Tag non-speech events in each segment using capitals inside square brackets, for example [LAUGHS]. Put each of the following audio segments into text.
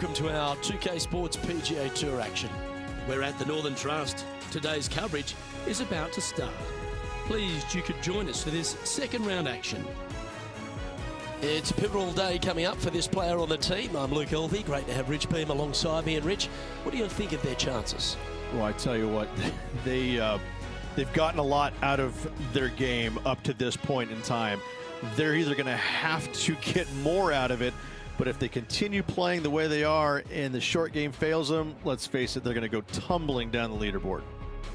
Welcome to our 2K Sports PGA Tour action. We're at the Northern Trust. Today's coverage is about to start. Pleased you could join us for this second round action. It's a pivotal day coming up for this player on the team. I'm Luke Elvy. Great to have Rich Beem alongside me. And Rich, what do you think of their chances? Well, I tell you what, [LAUGHS] they uh, they've gotten a lot out of their game up to this point in time. They're either going to have to get more out of it, but if they continue playing the way they are and the short game fails them, let's face it, they're going to go tumbling down the leaderboard.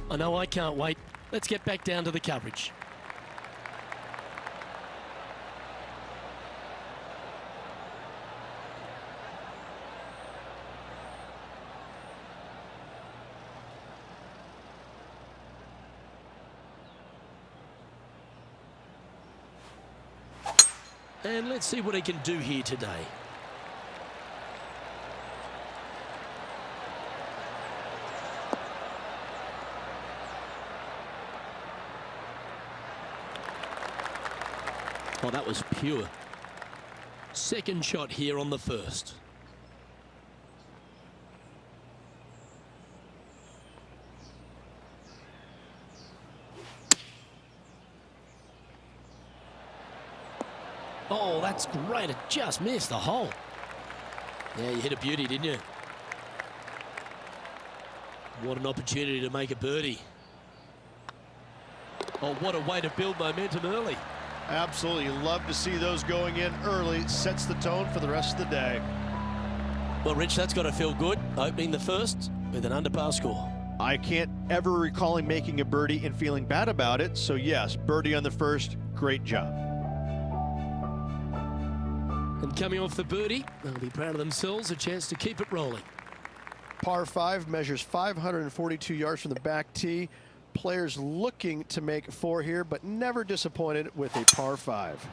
I know I can't wait. Let's get back down to the coverage. And let's see what he can do here today. Oh, that was pure. Second shot here on the first. Oh, that's great. It just missed the hole. Yeah, you hit a beauty, didn't you? What an opportunity to make a birdie. Oh, what a way to build momentum early. Absolutely. Love to see those going in early. Sets the tone for the rest of the day. Well, Rich, that's got to feel good. Opening the first with an underpar score. I can't ever recall him making a birdie and feeling bad about it. So, yes, birdie on the first. Great job. And coming off the birdie, they'll be proud of themselves. A chance to keep it rolling. Par 5 measures 542 yards from the back tee. Players looking to make four here, but never disappointed with a par 5.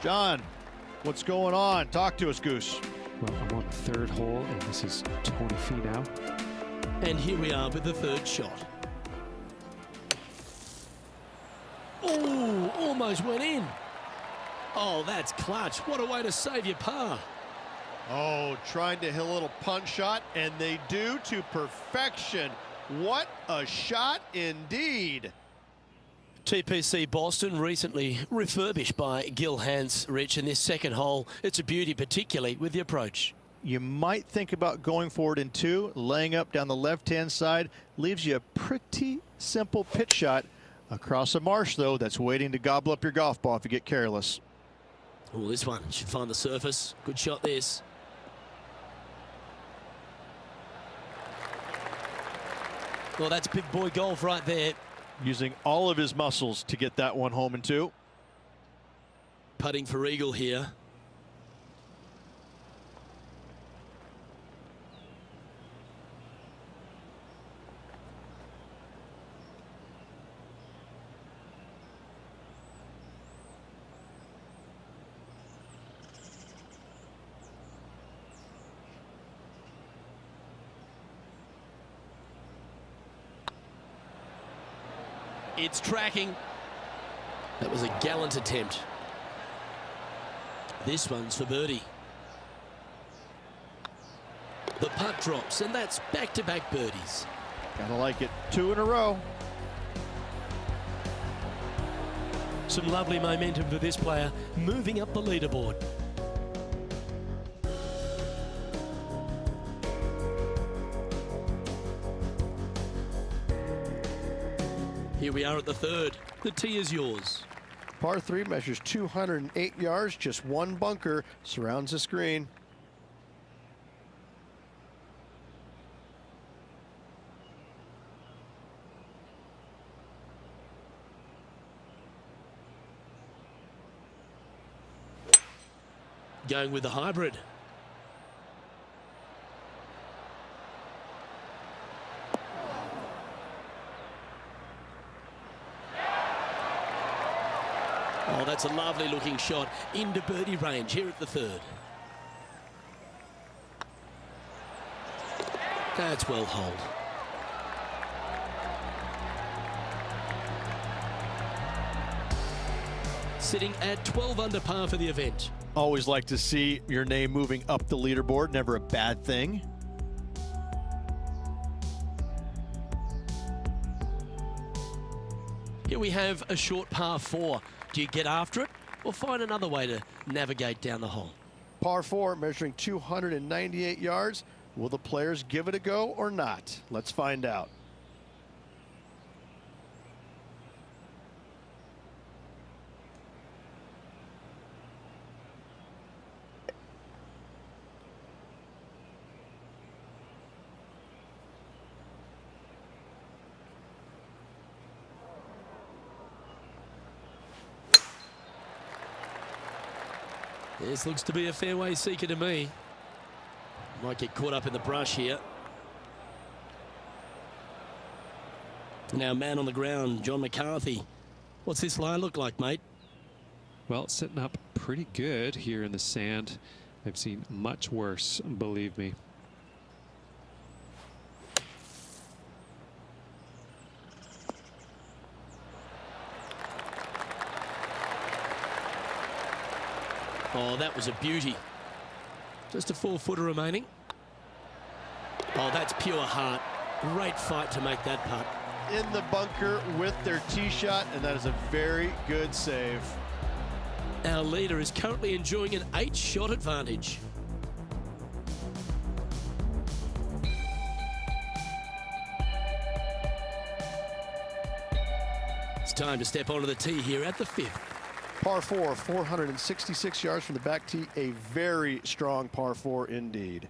John, what's going on? Talk to us, Goose. Well, I'm on the third hole, and this is Tony Finau. And here we are with the third shot. Almost went in. Oh, that's clutch. What a way to save your par. Oh, trying to hit a little punch shot, and they do to perfection. What a shot indeed. TPC Boston recently refurbished by Gil Hanse, Rich, in this second hole. It's a beauty, particularly with the approach. You might think about going forward in two, laying up down the left-hand side. Leaves you a pretty simple pitch shot across a marsh, though, that's waiting to gobble up your golf ball if you get careless. Oh, this one should find the surface. Good shot, this. Well, that's big boy golf right there. Using all of his muscles to get that one home in two. Putting for Eagle here. It's tracking. That was a gallant attempt. This one's for birdie. The putt drops, and that's back-to-back -back birdies. Gotta like it. Two in a row. Some lovely momentum for this player, moving up the leaderboard. Here we are at the third. The tee is yours. Par 3 measures 208 yards. Just one bunker surrounds the screen. Going with the hybrid. That's a lovely looking shot into birdie range here at the third. That's well holed. Sitting at 12 under par for the event. Always like to see your name moving up the leaderboard. Never a bad thing. Here we have a short par four. Do you get after it or find another way to navigate down the hole? Par 4 measuring 298 yards. Will the players give it a go or not? Let's find out. This looks to be a fairway seeker to me. Might get caught up in the brush here. Now, man on the ground, John McCarthy. What's this line look like, mate? Well, it's sitting up pretty good here in the sand. I've seen much worse, believe me. Oh, that was a beauty. Just a four footer remaining. Oh, that's pure heart. Great fight to make that putt. In the bunker with their tee shot, and that is a very good save. Our leader is currently enjoying an eight shot advantage. It's time to step onto the tee here at the fifth. Par 4, 466 yards from the back tee. A very strong par 4 indeed.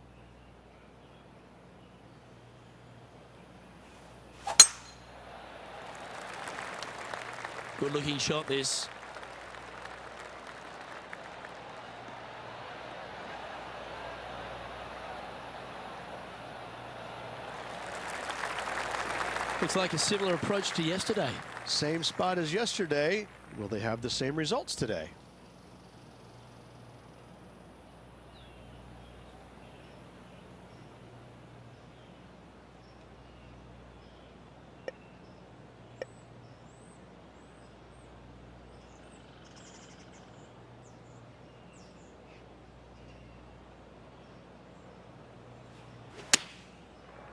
Good looking shot this. Looks like a similar approach to yesterday. Same spot as yesterday. Will they have the same results today?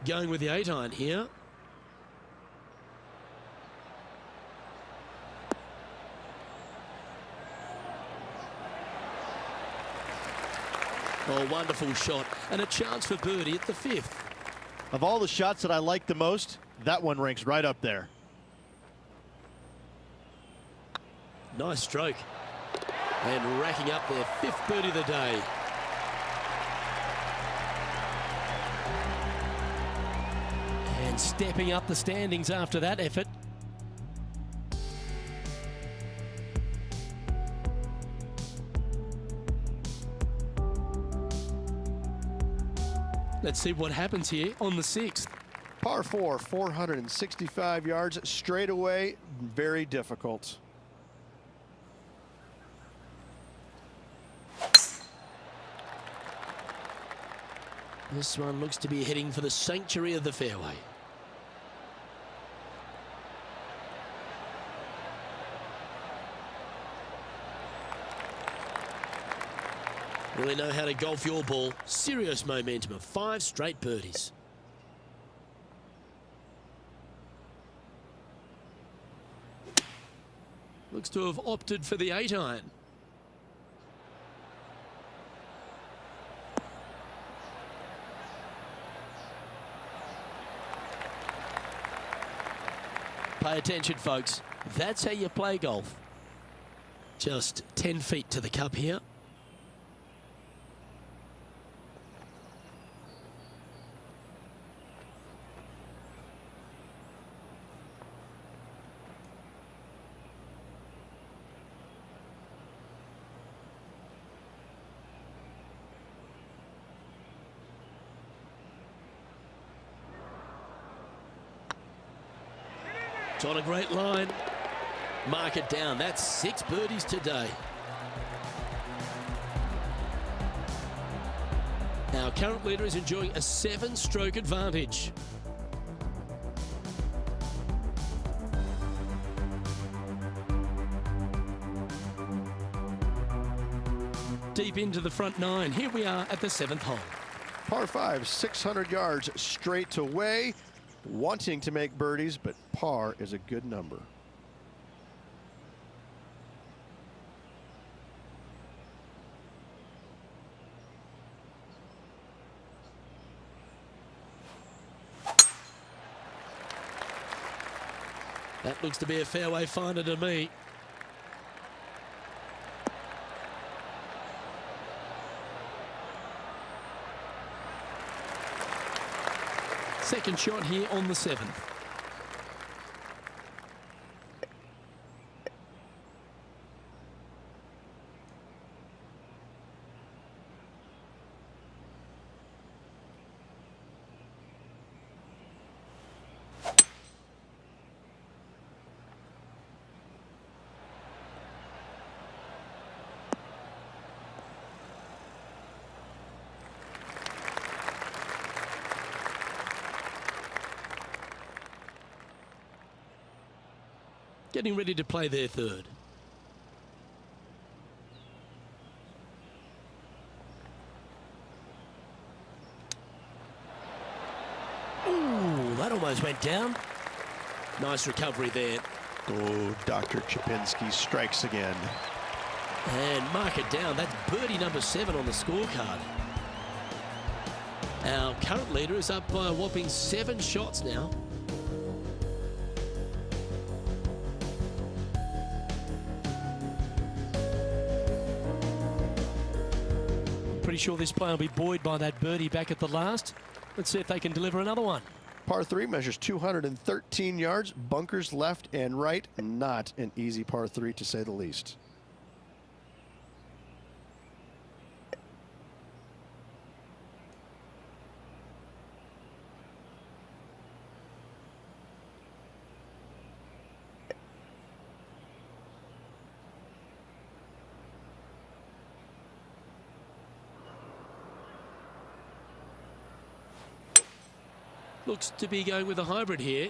Going with the eight iron here. Oh, wonderful shot. And a chance for birdie at the fifth. Of all the shots that I like the most, that one ranks right up there. Nice stroke. And racking up their fifth birdie of the day. And stepping up the standings after that effort. Let's see what happens here on the sixth. Par 4, 465 yards straight away. Very difficult. This one looks to be heading for the sanctuary of the fairway. Really know how to golf your ball. Serious momentum of five straight birdies. Looks to have opted for the eight iron. Pay attention, folks. That's how you play golf. Just 10 feet to the cup here. It's on a great line. Mark it down. That's six birdies today. Our current leader is enjoying a seven stroke advantage. Deep into the front nine. Here we are at the seventh hole. Par 5, 600 yards straight away. Wanting to make birdies, but par is a good number. That looks to be a fairway finder to me. Second shot here on the seventh. Getting ready to play their third. Ooh, that almost went down. Nice recovery there. Oh, Dr. Chapinski strikes again. And mark it down. That's birdie number seven on the scorecard. Our current leader is up by a whopping seven shots now. Sure this player will be buoyed by that birdie back at the last. Let's see if they can deliver another one. Par 3 measures 213 yards, bunkers left and right. Not an easy par 3 to say the least. Looks to be going with a hybrid here.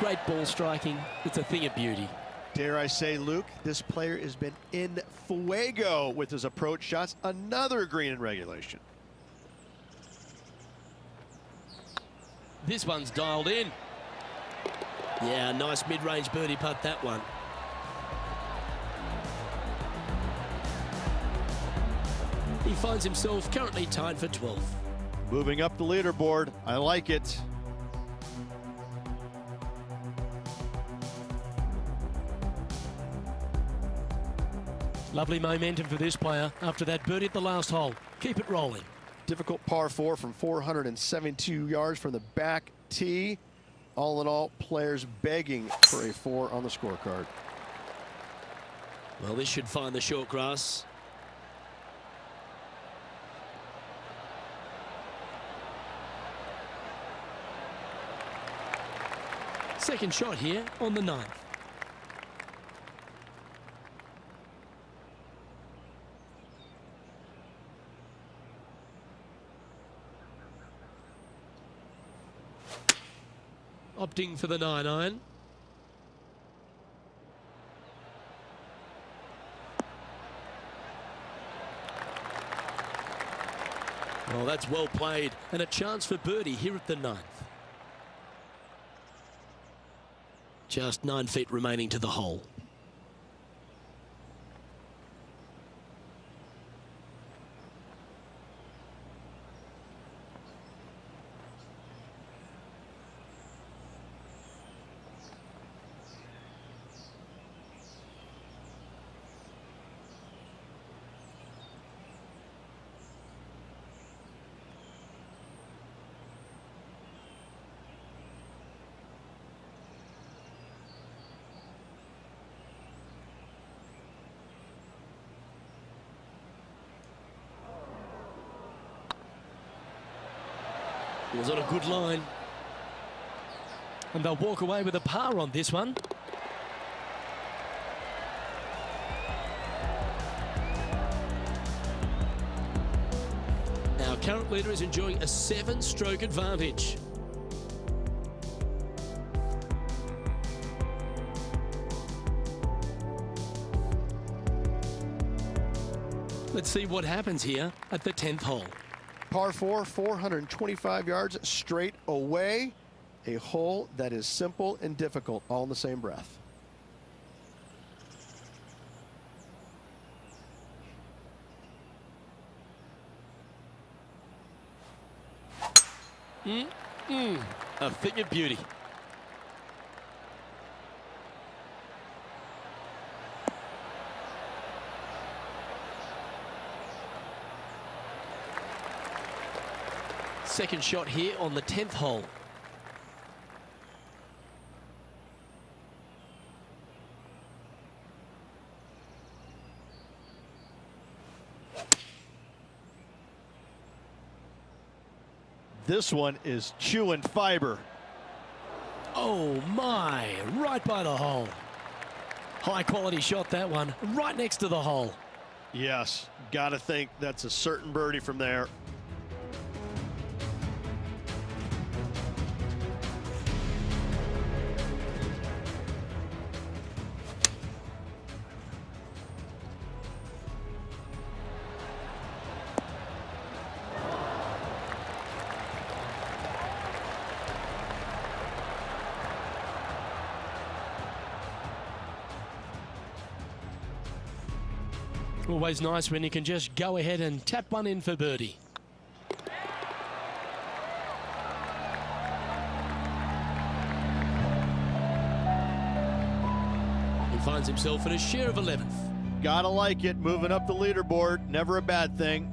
Great ball striking. It's a thing of beauty. Dare I say, Luke, this player has been in fuego with his approach shots. Another green in regulation. This one's dialed in. Yeah, nice mid-range birdie putt, that one. He finds himself currently tied for 12th. Moving up the leaderboard. I like it. Lovely momentum for this player after that birdie at the last hole. Keep it rolling. Difficult par four from 472 yards from the back tee. All in all, players begging for a four on the scorecard. Well, this should find the short grass. Second shot here on the ninth. Opting for the 9 iron. Well, that's well played and a chance for birdie here at the ninth. Just nine feet remaining to the hole. was on good line. And they'll walk away with a par on this one. Our current leader is enjoying a seven stroke advantage. Let's see what happens here at the 10th hole. Par 4, 425 yards straight away. A hole that is simple and difficult all in the same breath. Mm-hmm. A thing of beauty. Second shot here on the 10th hole. This one is chewing fiber. Oh my, right by the hole. High quality shot that one, right next to the hole. Yes, got to think that's a certain birdie from there. Always nice when you can just go ahead and tap one in for birdie. He finds himself in a share of 11th. Gotta like it. Moving up the leaderboard, never a bad thing.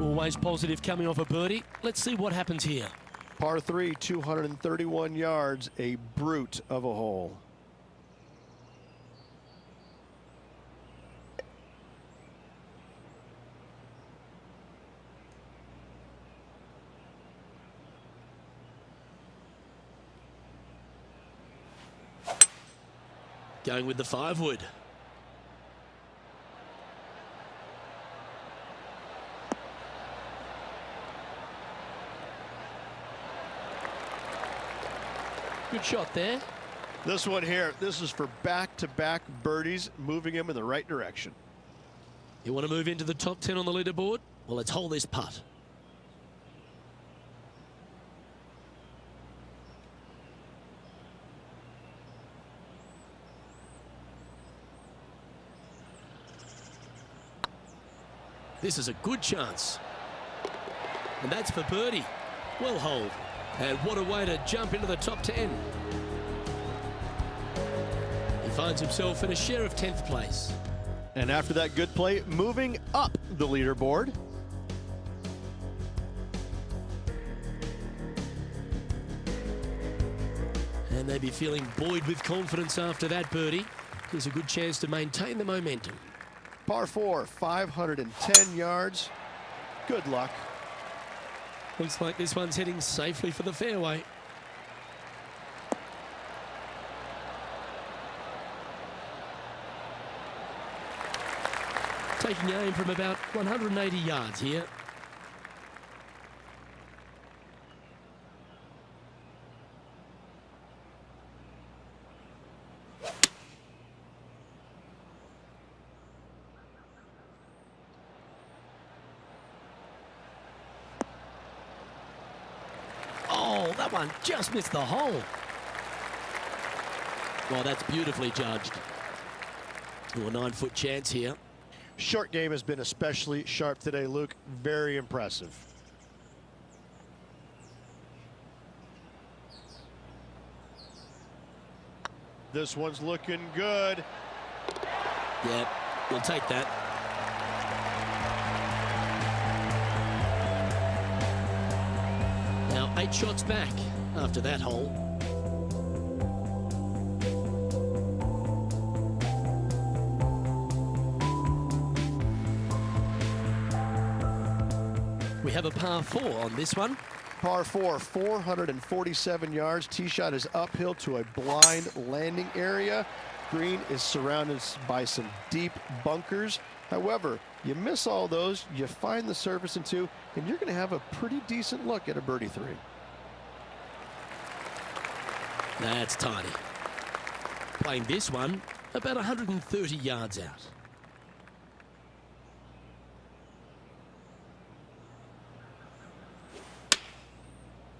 Always positive coming off a birdie. Let's see what happens here. Par 3, 231 yards. A brute of a hole. Going with the five wood. Good shot there. This one here, this is for back-to-back birdies, moving him in the right direction. You want to move into the top 10 on the leaderboard? Well, let's hold this putt. This is a good chance. And that's for birdie. Well holed. And what a way to jump into the top 10. He finds himself in a share of 10th place. And after that good play, moving up the leaderboard. And they'd be feeling buoyed with confidence after that birdie. Here's a good chance to maintain the momentum. Par 4, 510 yards. Good luck. Looks like this one's heading safely for the fairway. Taking aim from about 180 yards here. Oh, that one just missed the hole. Well, that's beautifully judged. Ooh, a nine-foot chance here. Short game has been especially sharp today, Luke. Very impressive. This one's looking good. Yep, we'll take that. Eight shots back after that hole. We have a par four on this one. Par 4, 447 yards. Tee shot is uphill to a blind landing area. Green is surrounded by some deep bunkers. However, you miss all those, you find the surface in two, and you're going to have a pretty decent look at a birdie three. That's tidy. Playing this one about 130 yards out.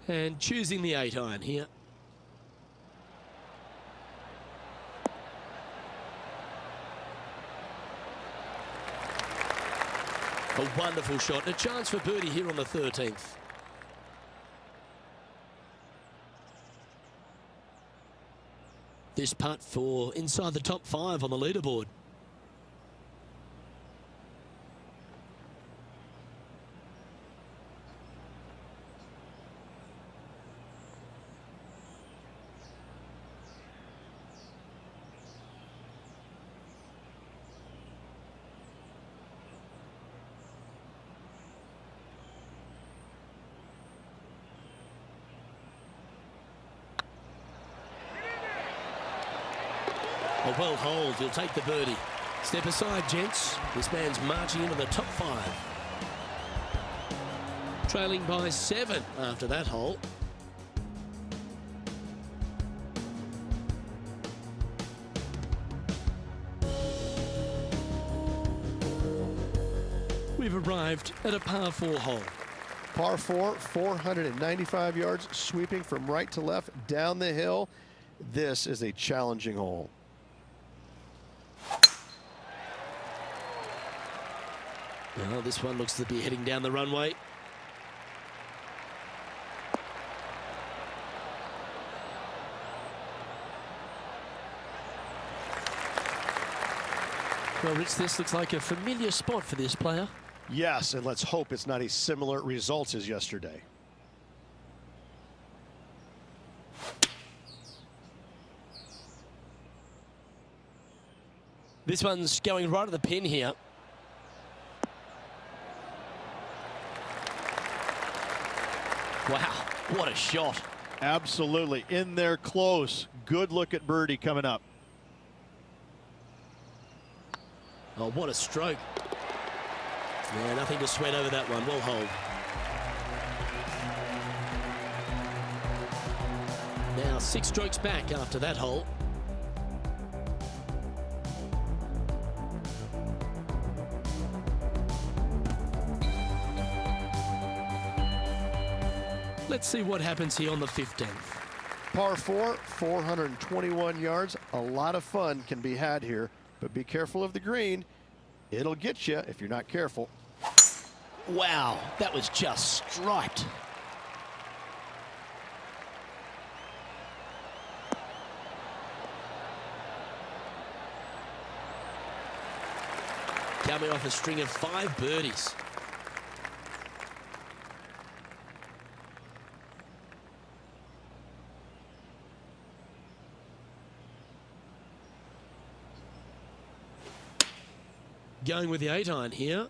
And choosing the 8 iron here. A wonderful shot a chance for birdie here on the 13th. This putt for inside the top five on the leaderboard. A well holed. He'll take the birdie. Step aside, gents. This man's marching into the top five. Trailing by seven after that hole. We've arrived at a par four hole. Par 4, 495 yards, sweeping from right to left down the hill. This is a challenging hole. Well, this one looks to be heading down the runway. Well, Rich, this looks like a familiar spot for this player. Yes, and let's hope it's not a similar result as yesterday. This one's going right at the pin here. Wow, what a shot. Absolutely. In there close. Good look at birdie coming up. Oh, what a stroke. Yeah, nothing to sweat over that one. Well holed. Now six strokes back after that hole. Let's see what happens here on the 15th. Par 4, 421 yards. A lot of fun can be had here, but be careful of the green. It'll get you if you're not careful. Wow, that was just striped. Coming off a string of five birdies. Going with the eight iron here.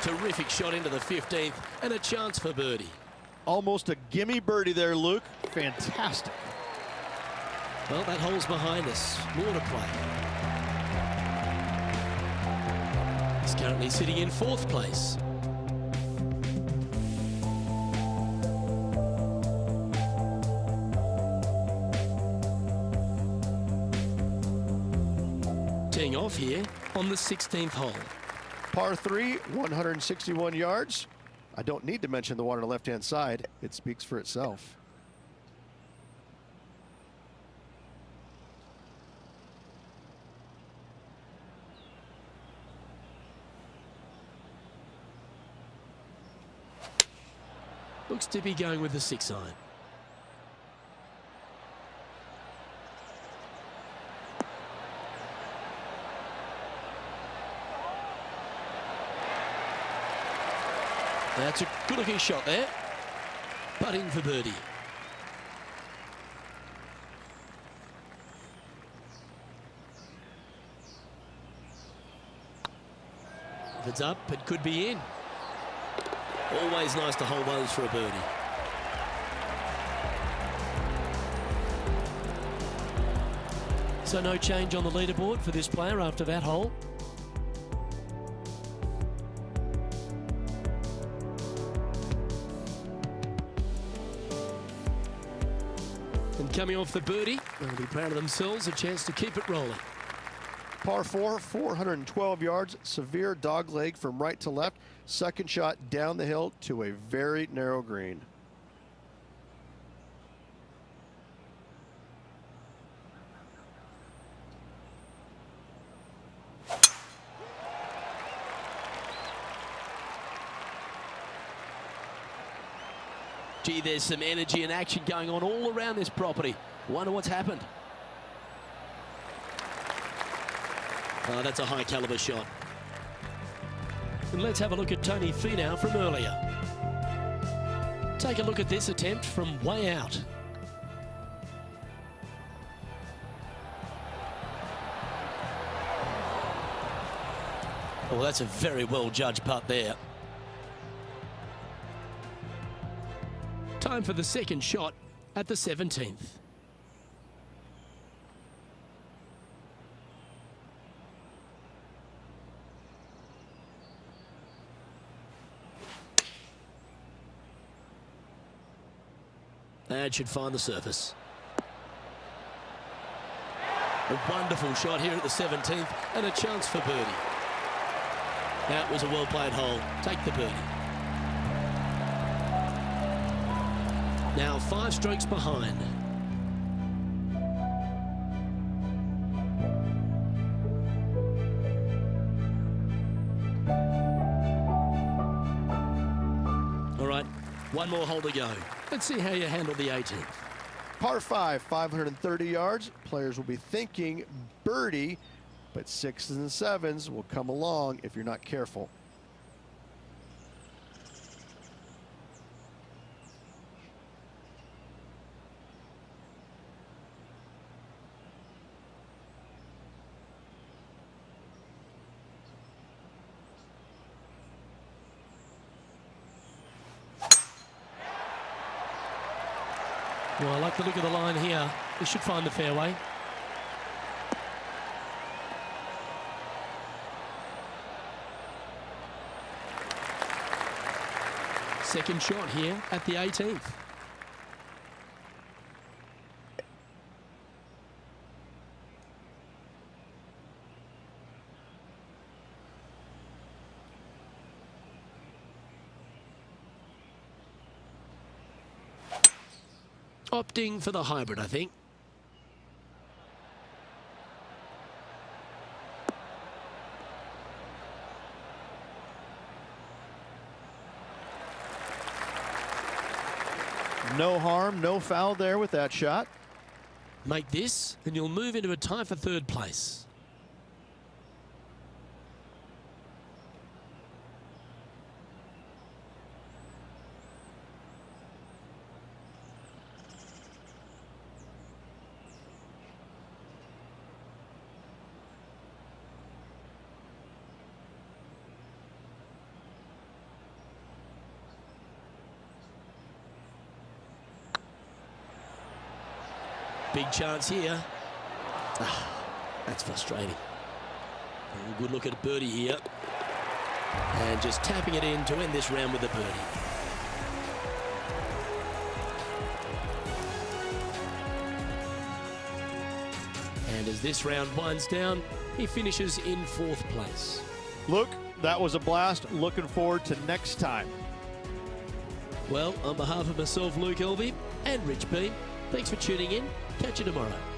Terrific shot into the 15th and a chance for birdie. Almost a gimme birdie there, Luke. Fantastic. Well, that hole's behind us. More to play. He's currently sitting in fourth place. On the 16th hole. Par 3, 161 yards. I don't need to mention the one on the left-hand side. It speaks for itself. Looks to be going with the six iron. That's a good looking shot there. Putting for birdie. If it's up, it could be in. Always nice to hold those for a birdie. So no change on the leaderboard for this player after that hole. Coming off the birdie, they'll be proud of themselves, a chance to keep it rolling. Par 4, 412 yards, severe dog leg from right to left. Second shot down the hill to a very narrow green. Gee, there's some energy and action going on all around this property. Wonder what's happened. Oh, that's a high caliber shot. And let's have a look at Tony Finau from earlier. Take a look at this attempt from way out. Well, that's a very well judged putt there. Time for the second shot at the 17th. That should find the surface. A wonderful shot here at the 17th and a chance for birdie. That was a well played hole. Take the birdie. Now five strokes behind. All right, one more hole to go. Let's see how you handle the 18th. Par 5, 530 yards. Players will be thinking birdie, but sixes and sevens will come along if you're not careful. Well, I like the look of the line here. Should find the fairway. Second shot here at the 18th. Opting for the hybrid, I think. No harm, no foul there with that shot. Make this, and you'll move into a tie for third place. Big chance here. Ah, that's frustrating. A good look at a birdie here. And just tapping it in to end this round with a birdie. And as this round winds down, he finishes in fourth place. Look, that was a blast. Looking forward to next time. Well, on behalf of myself, Luke Elvy, and Rich Beem, thanks for tuning in. Catch you tomorrow.